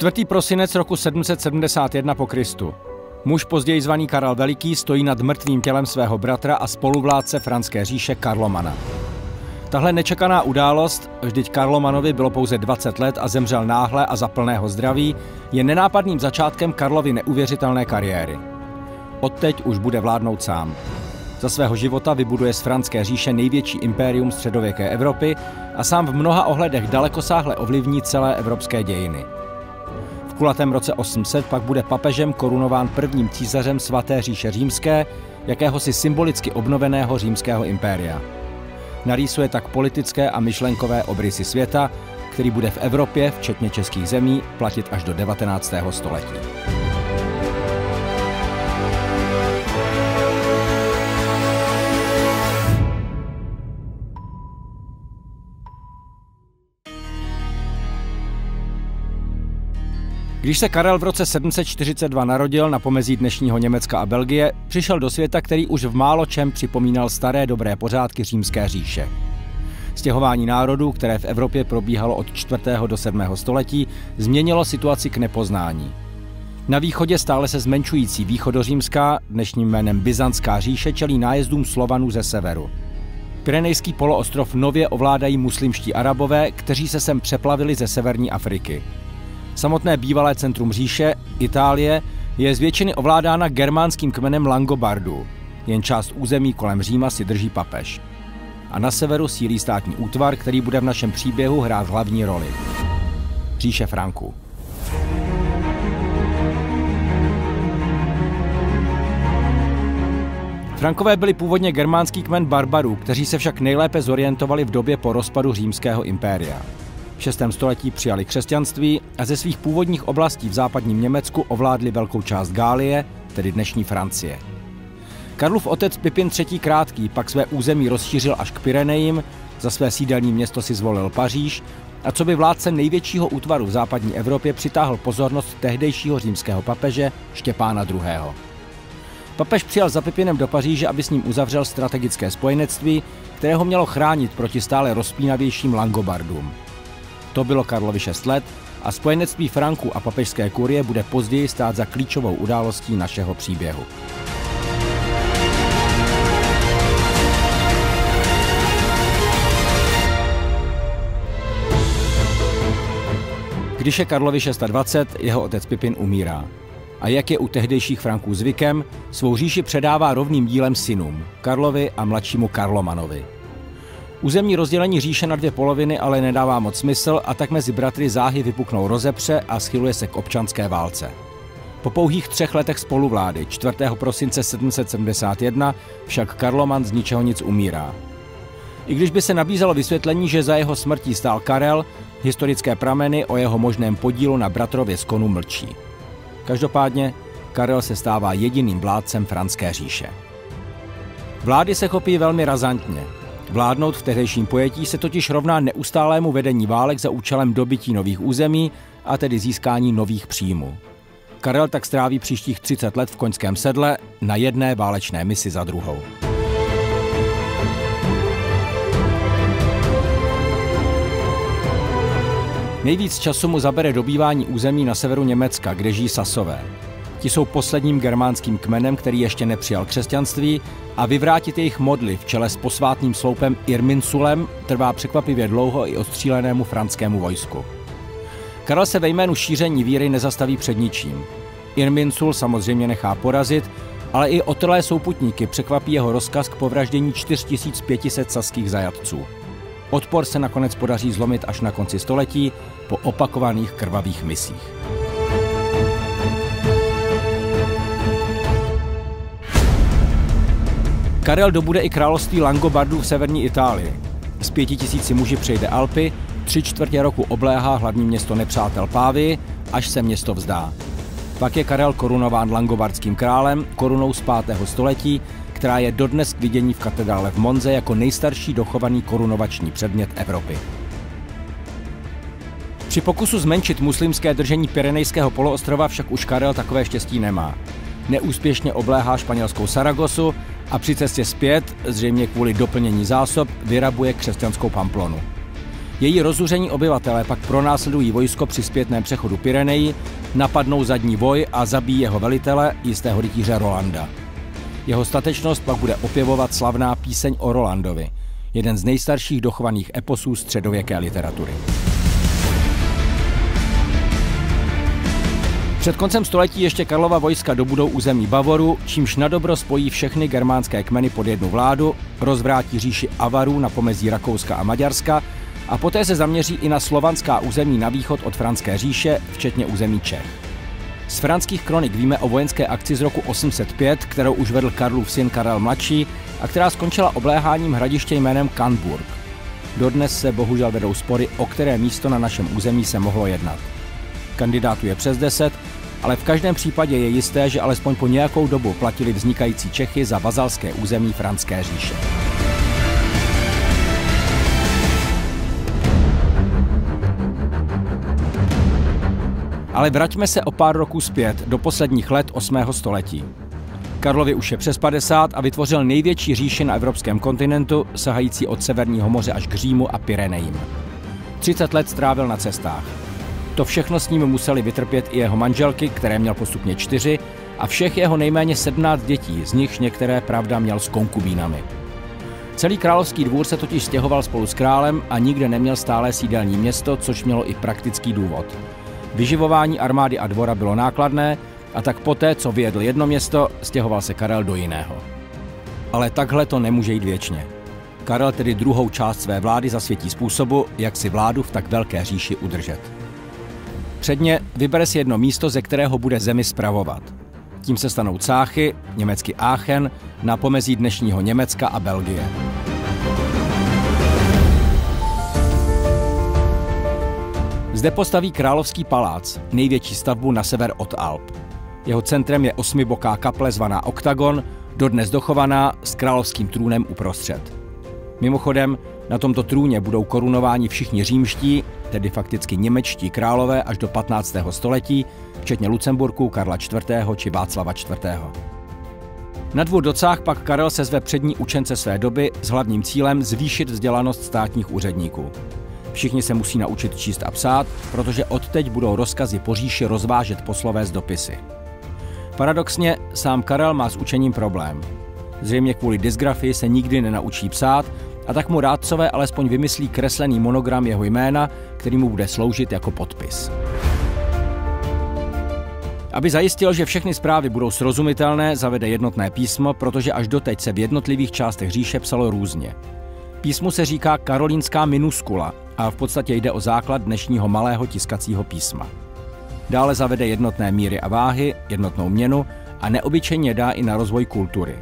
4. prosinec roku 771 po Kristu. Muž později zvaný Karel Veliký stojí nad mrtvým tělem svého bratra a spoluvládce franské říše Karlomana. Tahle nečekaná událost, vždyť Karlomanovi bylo pouze 20 let a zemřel náhle a za plného zdraví, je nenápadným začátkem Karlovy neuvěřitelné kariéry. Odteď už bude vládnout sám. Za svého života vybuduje z franské říše největší impérium středověké Evropy a sám v mnoha ohledech dalekosáhle ovlivní celé evropské dějiny. Kulatém roce 800 pak bude papežem korunován prvním císařem svaté říše římské, jakéhosi symbolicky obnoveného římského impéria. Narýsuje tak politické a myšlenkové obrysy světa, který bude v Evropě, včetně českých zemí, platit až do 19. století. Když se Karel v roce 742 narodil na pomezí dnešního Německa a Belgie, přišel do světa, který už v málo čem připomínal staré dobré pořádky římské říše. Stěhování národů, které v Evropě probíhalo od 4. do 7. století, změnilo situaci k nepoznání. Na východě stále se zmenšující východořímská, dnešním jménem Byzantská říše, čelí nájezdům Slovanů ze severu. Pyrenejský poloostrov nově ovládají muslimští arabové, kteří se sem přeplavili ze severní Afriky. Samotné bývalé centrum říše, Itálie, je z většiny ovládána germánským kmenem Langobardů. Jen část území kolem Říma si drží papež. A na severu sílí státní útvar, který bude v našem příběhu hrát hlavní roli. Říše Franku. Frankové byli původně germánský kmen barbarů, kteří se však nejlépe zorientovali v době po rozpadu římského impéria. V 6. století přijali křesťanství a ze svých původních oblastí v západním Německu ovládli velkou část Gálie, tedy dnešní Francie. Karlův otec Pipin III. Krátký pak své území rozšířil až k Pyrenejím, za své sídelní město si zvolil Paříž a co by vládce největšího útvaru v západní Evropě přitáhl pozornost tehdejšího římského papeže Štěpána II. Papež přijal za Pipinem do Paříže, aby s ním uzavřel strategické spojenectví, které ho mělo chránit proti stále rozpínavějším Langobardům. To bylo Karlovi 6 let a spojenectví Franku a papežské kurie bude později stát za klíčovou událostí našeho příběhu. Když je Karlovi 26, jeho otec Pipin umírá. A jak je u tehdejších Franků zvykem, svou říši předává rovným dílem synům, Karlovi a mladšímu Karlomanovi. Územní rozdělení říše na dvě poloviny ale nedává moc smysl a tak mezi bratry záhy vypuknou rozepře a schyluje se k občanské válce. Po pouhých třech letech spoluvlády 4. prosince 771 však Karloman z ničeho nic umírá. I když by se nabízelo vysvětlení, že za jeho smrtí stál Karel, historické prameny o jeho možném podílu na bratrově skonu mlčí. Každopádně Karel se stává jediným vládcem franské říše. Vlády se chopí velmi razantně, Vládnout v tehdejším pojetí se totiž rovná neustálému vedení válek za účelem dobytí nových území a tedy získání nových příjmů. Karel tak stráví příštích 30 let v koňském sedle na jedné válečné misi za druhou. Nejvíc času mu zabere dobývání území na severu Německa, kde žijí Sasové. Ti jsou posledním germánským kmenem, který ještě nepřijal křesťanství a vyvrátit jejich modly v čele s posvátným sloupem Irminsulem trvá překvapivě dlouho i ostřílenému franskému vojsku. Karel se ve jménu šíření víry nezastaví před ničím. Irminsul samozřejmě nechá porazit, ale i otrlé souputníky překvapí jeho rozkaz k povraždění 4500 saských zajatců. Odpor se nakonec podaří zlomit až na konci století po opakovaných krvavých misích. Karel dobude i království Langobardů v severní Itálii. S pěti tisíci muži přejde Alpy, tři čtvrtě roku obléhá hlavní město nepřátel Pávy, až se město vzdá. Pak je Karel korunován langobardským králem korunou z 5. století, která je dodnes k vidění v katedrále v Monze jako nejstarší dochovaný korunovační předmět Evropy. Při pokusu zmenšit muslimské držení Pyrenejského poloostrova však už Karel takové štěstí nemá. Neúspěšně obléhá španělskou Saragosu a při cestě zpět, zřejmě kvůli doplnění zásob, vyrabuje křesťanskou Pamplonu. Její rozuření obyvatelé pak pronásledují vojsko při zpětném přechodu Pyreneji, napadnou zadní voj a zabijí jeho velitele, jistého rytíře Rolanda. Jeho statečnost pak bude opěvovat slavná píseň o Rolandovi, jeden z nejstarších dochovaných eposů středověké literatury. Před koncem století ještě Karlova vojska dobudou území Bavoru, čímž na dobro spojí všechny germánské kmeny pod jednu vládu, rozvrátí říši Avarů na pomezí Rakouska a Maďarska a poté se zaměří i na slovanská území na východ od Franské říše, včetně území Čech. Z franských kronik víme o vojenské akci z roku 805, kterou už vedl Karlův syn Karel mladší a která skončila obléháním hradiště jménem Kanburg. Dodnes se bohužel vedou spory, o které místo na našem území se mohlo jednat. Kandidátů je přes 10, ale v každém případě je jisté, že alespoň po nějakou dobu platili vznikající Čechy za vazalské území Franské říše. Ale vraťme se o pár roků zpět, do posledních let 8. století. Karlovi už je přes 50 a vytvořil největší říši na evropském kontinentu, sahající od Severního moře až k Římu a Pyrenejím. 30 let strávil na cestách. To všechno s ním museli vytrpět i jeho manželky, které měl postupně čtyři, a všech jeho nejméně 17 dětí, z nichž některé pravda měl s konkubínami. Celý královský dvůr se totiž stěhoval spolu s králem a nikde neměl stále sídelní město, což mělo i praktický důvod. Vyživování armády a dvora bylo nákladné a tak poté, co vyjedl jedno město, stěhoval se Karel do jiného. Ale takhle to nemůže jít věčně. Karel tedy druhou část své vlády zasvětí způsobu, jak si vládu v tak velké říši udržet. Předně vybere si jedno místo, ze kterého bude zemi spravovat. Tím se stanou Cáchy, německy Aachen, na pomezí dnešního Německa a Belgie. Zde postaví Královský palác, největší stavbu na sever od Alp. Jeho centrem je osmiboká kaple zvaná Oktagon, dodnes dochovaná s královským trůnem uprostřed. Mimochodem, na tomto trůně budou korunováni všichni římští, tedy fakticky němečtí králové až do 15. století, včetně Lucemburku, Karla IV. či Václava IV. Na dvou docách pak Karel se zve přední učence své doby s hlavním cílem zvýšit vzdělanost státních úředníků. Všichni se musí naučit číst a psát, protože odteď budou rozkazy po říši rozvážet poslové z dopisy. Paradoxně, sám Karel má s učením problém. Zřejmě kvůli dysgrafii se nikdy nenaučí psát a tak mu rádcové alespoň vymyslí kreslený monogram jeho jména, který mu bude sloužit jako podpis. Aby zajistil, že všechny zprávy budou srozumitelné, zavede jednotné písmo, protože až doteď se v jednotlivých částech říše psalo různě. Písmu se říká karolínská minuskula a v podstatě jde o základ dnešního malého tiskacího písma. Dále zavede jednotné míry a váhy, jednotnou měnu a neobyčejně dá i na rozvoj kultury.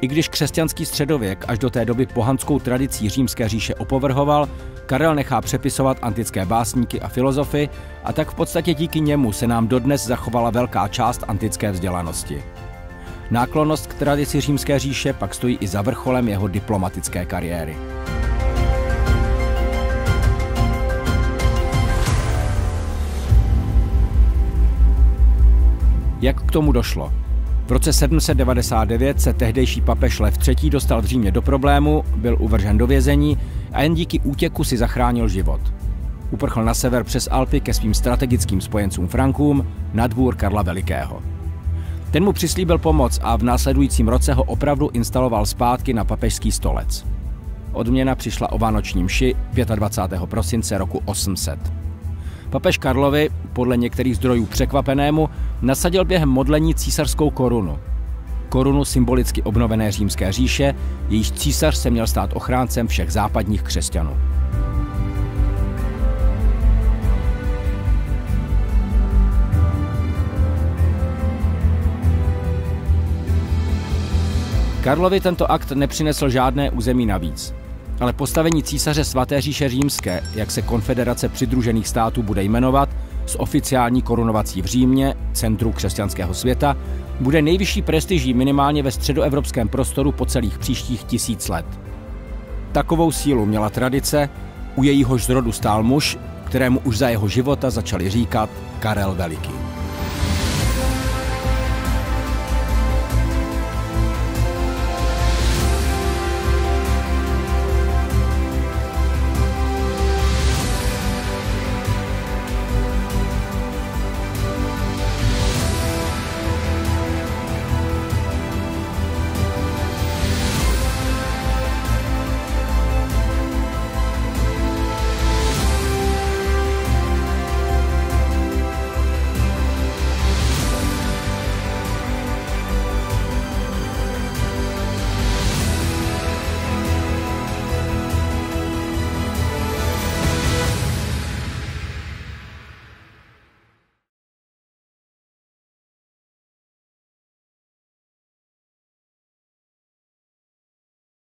I když křesťanský středověk až do té doby pohanskou tradicí římské říše opovrhoval, Karel nechá přepisovat antické básníky a filozofy a tak v podstatě díky němu se nám dodnes zachovala velká část antické vzdělanosti. Náklonost k tradici římské říše pak stojí i za vrcholem jeho diplomatické kariéry. Jak k tomu došlo? V roce 799 se tehdejší papež Lev III. dostal v Římě do problému, byl uvržen do vězení a jen díky útěku si zachránil život. Uprchl na sever přes Alpy ke svým strategickým spojencům Frankům na dvůr Karla Velikého. Ten mu přislíbil pomoc a v následujícím roce ho opravdu instaloval zpátky na papežský stolec. Odměna přišla o vánoční mši 25. prosince roku 800. Papež Karlovi, podle některých zdrojů překvapenému, nasadil během modlení císařskou korunu. Korunu symbolicky obnovené římské říše, jejíž císař se měl stát ochráncem všech západních křesťanů. Karlovi tento akt nepřinesl žádné území navíc. Ale postavení císaře svaté říše římské, jak se konfederace přidružených států bude jmenovat, s oficiální korunovací v Římě, centru křesťanského světa, bude nejvyšší prestiží minimálně ve středoevropském prostoru po celých příštích tisíc let. Takovou sílu měla tradice, u jejíhož zrodu stál muž, kterému už za jeho života začali říkat Karel Veliký.